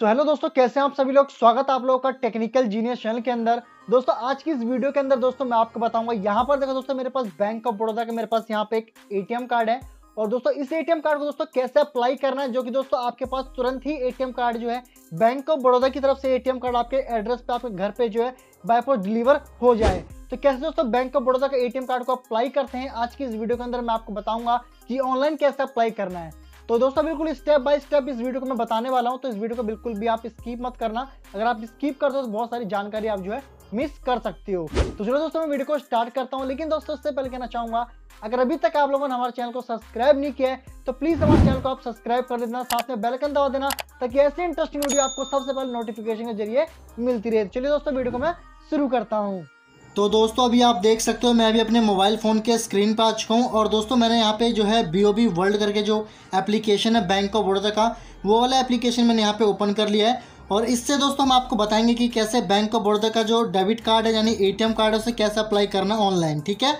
तो हेलो दोस्तों, कैसे हैं आप सभी लोग? स्वागत आप लोगों का टेक्निकल जीनियस चैनल के अंदर। दोस्तों, आज की इस वीडियो के अंदर दोस्तों, मैं आपको बताऊँगा, यहाँ पर देखो दोस्तों, मेरे पास बैंक ऑफ़ बड़ौदा के, मेरे पास यहाँ पे एक एटीएम कार्ड है। और दोस्तों, इस एटीएम कार्ड को दोस्तों, कैसे अप्लाई करना है, जो कि दोस्तों, आपके पास तुरंत ही एटीएम कार्ड जो है, बैंक ऑफ़ बड़ौदा की तरफ़ से एटीएम कार्ड आपके एड्रेस पे, आपके घर पे जो है बाय पोस्ट डिलीवर हो जाए। तो कैसे दोस्तों, बैंक ऑफ़ बड़ौदा का एटीएम कार्ड को अप्लाई करते हैं, आज की इस वीडियो के अंदर मैं आपको बताऊँगा कि ऑनलाइन कैसे अप्लाई करना है। तो दोस्तों, बिल्कुल स्टेप बाय स्टेप इस वीडियो को मैं बताने वाला हूँ तो इस वीडियो को बिल्कुल भी आप स्कीप मत करना। अगर आप स्कीप करते हो तो बहुत सारी जानकारी आप जो है मिस कर सकती हो। तो चलो दोस्तों, मैं वीडियो को स्टार्ट करता हूँ, लेकिन दोस्तों उससे पहले कहना चाहूँगा, अगर अभी तक आप लोगों ने हमारे चैनल को सब्सक्राइब नहीं किया है तो प्लीज़ हमारे चैनल को आप सब्सक्राइब कर देना, साथ में बेलकन दबा देना, ताकि ऐसे इंटरेस्टिंग वीडियो आपको सबसे पहले नोटिफिकेशन के ज़रिए मिलती रहे। चलिए दोस्तों वीडियो को मैं शुरू करता हूँ। तो दोस्तों, अभी आप देख सकते हो, मैं अभी अपने मोबाइल फ़ोन के स्क्रीन पर आ चुका हूँ। और दोस्तों, मैंने यहाँ पे जो है बी ओ बी वर्ल्ड करके जो एप्लीकेशन है बैंक ऑफ़ बड़ौदा का, वो वाला एप्लीकेशन मैंने यहाँ पे ओपन कर लिया है। और इससे दोस्तों, हम आपको बताएँगे कि कैसे बैंक ऑफ़ बड़ौदा का जो डेबिट कार्ड है, यानी एटीएम कार्ड है, उसे कैसे अप्लाई करना ऑनलाइन ठीक है?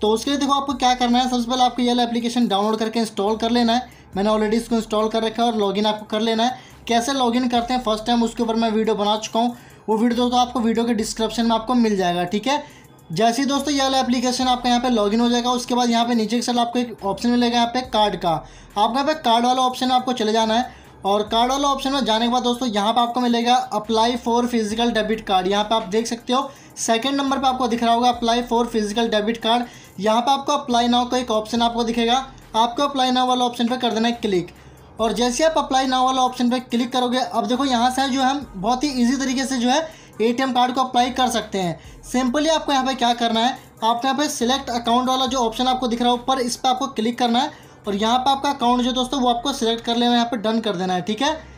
तो उसके लिए देखो, आपको क्या करना है, सबसे पहले आपको ये एप्लीकेशन डाउनलोड करके इंस्टॉल कर लेना है। मैंने ऑलरेडी इसको इंस्टॉल कर रखा है और लॉगिन आपको कर लेना है। कैसे लॉगिन करते हैं फ़र्स्ट टाइम उसके ऊपर मैं वीडियो बना चुका हूँ। वो वीडियो दोस्तों आपको वीडियो के डिस्क्रिप्शन में आपको मिल जाएगा, ठीक है? जैसे ही दोस्तों ये वाला एप्लीकेशन आपका यहाँ पे लॉगिन हो जाएगा, उसके बाद यहाँ पे नीचे की साइड आपको एक ऑप्शन मिलेगा यहाँ पे कार्ड का। आपको यहाँ पे कार्ड वाला ऑप्शन में आपको चले जाना है और कार्ड वाला ऑप्शन में जाने के बाद दोस्तों यहाँ पे आपको मिलेगा apply for physical debit card यहाँ पे आप देख सकते हो सेकंड नंबर पे आपको दिख रहा होगा apply for physical debit card यहाँ पे आपको अप्लाई नाउ का एक ऑप्शन आपको दिखेगा। आपको अप्लाई नाउ वाला ऑप्शन पर कर देना है क्लिक और जैसे आप अप्लाई नाउ वाला ऑप्शन पे क्लिक करोगे, अब देखो यहाँ से जो हम बहुत ही ईजी तरीके से जो है एटीएम कार्ड को अप्लाई कर सकते हैं। सिंपली आपको यहाँ पे क्या करना है आपको यहाँ पे सिलेक्ट अकाउंट वाला जो ऑप्शन आपको दिख रहा है, ऊपर इस पर आपको क्लिक करना है और यहाँ पर आपका अकाउंट जो दोस्तों वो आपको सिलेक्ट कर लेना है, यहाँ पर डन कर देना है, ठीक है?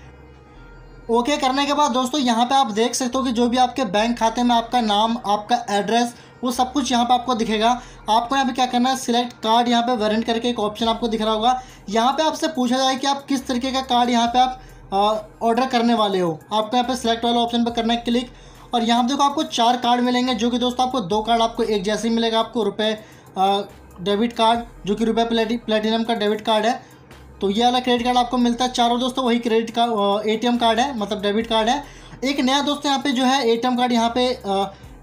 ओके करने के बाद दोस्तों यहाँ पे आप देख सकते हो कि जो भी आपके बैंक खाते में आपका नाम, आपका एड्रेस वो सब कुछ यहाँ पे आपको दिखेगा। आपको यहाँ पे क्या करना है? सिलेक्ट कार्ड यहाँ पे वेरेंट करके एक ऑप्शन आपको दिख रहा होगा। यहाँ पे आपसे पूछा जाए कि आप किस तरीके का कार्ड यहाँ पे आप ऑर्डर करने वाले हो। आपको यहाँ पे सिलेक्ट वाला ऑप्शन पर करना है क्लिक और यहाँ पर देखो आपको चार कार्ड मिलेंगे, जो कि दोस्तों आपको दो कार्ड आपको एक जैसे ही मिलेगा आपको रुपये डेबिट कार्ड जो कि रुपये प्लेटी प्लेटिनम का डेबिट कार्ड है। तो ये वाला क्रेडिट कार्ड आपको मिलता है। चारों दोस्तों वही क्रेडिट कार्ड ए कार्ड है मतलब डेबिट कार्ड है। एक नया दोस्तों यहाँ पे जो है एटीएम कार्ड यहाँ पे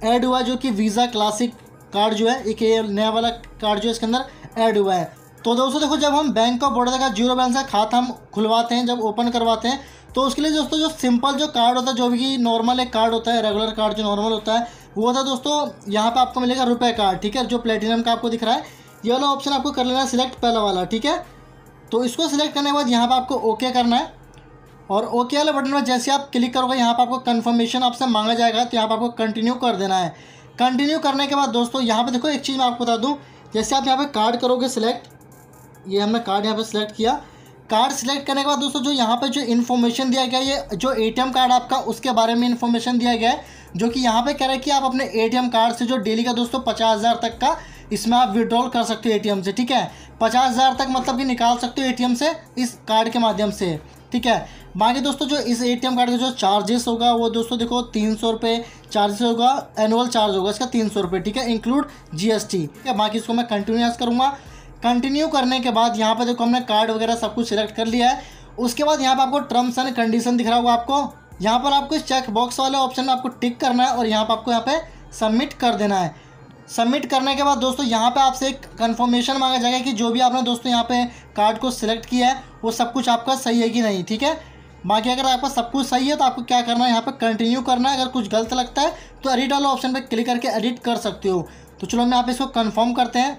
ऐड हुआ जो कि वीज़ा क्लासिक कार्ड जो है, एक नया वाला कार्ड जो है इसके अंदर ऐड हुआ है। तो दोस्तों देखो, जब हम बैंक ऑफ़ बड़ौदा का ज़ीरो बैलेंस का खाता हम खुलवाते हैं, जब ओपन करवाते हैं तो उसके लिए दोस्तों जो सिंपल जो कार्ड होता है, जो भी नॉर्मल एक कार्ड होता है रेगुलर कार्ड जो नॉर्मल होता है, वो होता है दोस्तों, यहाँ पर आपको मिलेगा रुपये कार्ड ठीक है? जो प्लेटिनम का आपको दिख रहा है, ये वाला ऑप्शन आपको कर लेना है सिलेक्ट पहला वाला, ठीक है? तो इसको सिलेक्ट करने के बाद यहाँ पर आपको ओके करना है। और ओके वाले बटन पर जैसे आप क्लिक करोगे, यहाँ पर आपको कन्फर्मेशन आपसे मांगा जाएगा तो यहाँ पर आपको कंटिन्यू कर देना है। कंटिन्यू करने के बाद दोस्तों, यहाँ पर देखो एक चीज़ मैं आपको बता दूँ, जैसे आप यहाँ पर कार्ड करोगे सिलेक्ट ये हमने कार्ड यहाँ पर सिलेक्ट किया। कार्ड सिलेक्ट करने के बाद दोस्तों, जो यहाँ पे जो इन्फॉर्मेशन दिया गया, ये जो एटीएम कार्ड आपका, उसके बारे में इन्फॉर्मेशन दिया गया है, जो कि यहाँ पे कह रहा है कि आप अपने एटीएम कार्ड से जो डेली का दोस्तों पचास हज़ार तक का, इसमें आप विड्रॉल कर सकते हो एटीएम से, ठीक है? पचास हज़ार तक मतलब कि निकाल सकते हो एटीएम से इस कार्ड के माध्यम से, ठीक है? बाकी दोस्तों जो इस एटीएम कार्ड का जो चार्जेस होगा, वो दोस्तों देखो तीन सौ रुपये चार्जेस होगा एनुअल चार्ज होगा इसका तीन सौ रुपये ठीक है? इंक्लूड जीएसटी ठीक है, बाकी इसको मैं कंटिन्यूस करूँगा। कंटिन्यू करने के बाद यहाँ पर देखो हमने कार्ड वगैरह सब कुछ सिलेक्ट कर लिया है। उसके बाद यहाँ पर आपको टर्म्स एंड कंडीशन दिख रहा होगा आपको। यहाँ पर आपको इस चेक बॉक्स वाले ऑप्शन में आपको टिक करना है और यहाँ पर आपको यहाँ पे सबमिट कर देना है। सबमिट करने के बाद दोस्तों यहाँ पे आपसे एक कन्फर्मेशन मांगा जाएगा कि जो भी आपने दोस्तों यहाँ पे कार्ड को सिलेक्ट किया है, वो सब कुछ आपका सही है कि नहीं, ठीक है? बाकी अगर आपका सब कुछ सही है तो आपको क्या करना है, यहाँ पर कंटिन्यू करना है। अगर कुछ गलत लगता है तो एडिट वाला ऑप्शन पर क्लिक करके एडिट कर सकते हो। तो चलो हम यहाँ पे इसको कन्फर्म करते हैं।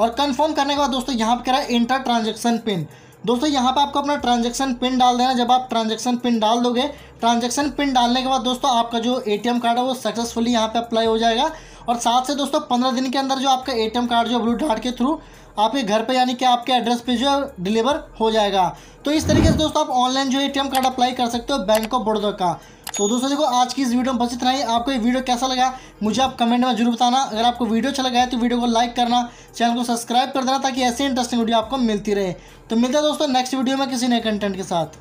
और कन्फर्म करने के बाद दोस्तों, यहाँ पर कह रहा है इंटर ट्रांजेक्शन पिन दोस्तों, यहाँ पे आपको अपना ट्रांजेक्शन पिन डाल देना जब आप ट्रांजेक्शन पिन डाल दोगे ट्रांजेक्शन पिन डालने के बाद दोस्तों, आपका जो एटीएम कार्ड है, वो सक्सेसफुली यहाँ पे अप्लाई हो जाएगा। और साथ से दोस्तों, पंद्रह दिन के अंदर जो आपका एटीएम कार्ड जो ब्लू डार्ट के थ्रू आपके घर पे यानी कि आपके एड्रेस पे जो है डिलीवर हो जाएगा। तो इस तरीके से दोस्तों आप ऑनलाइन जो एटीएम कार्ड अप्लाई कर सकते हो बैंक ऑफ़ बड़ौदा का। तो दोस्तों देखो, आज की इस वीडियो में बस इतना ही आपको ये वीडियो कैसा लगा, मुझे आप कमेंट में ज़रूर बताना। अगर आपको वीडियो अच्छा लगा है तो वीडियो को लाइक करना चैनल को सब्सक्राइब कर देना ताकि ऐसे इंटरेस्टिंग वीडियो आपको मिलती रहे। तो मिलते हैं दोस्तों नेक्स्ट वीडियो में किसी नए कंटेंट के साथ।